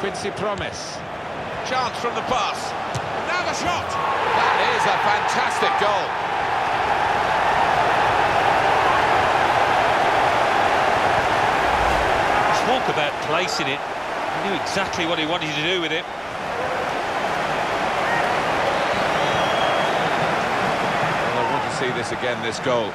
Quincy Promes. Chance from the pass. Now the shot. That is a fantastic goal. Talk about placing it. He knew exactly what he wanted to do with it. Well, I want to see this again, this goal.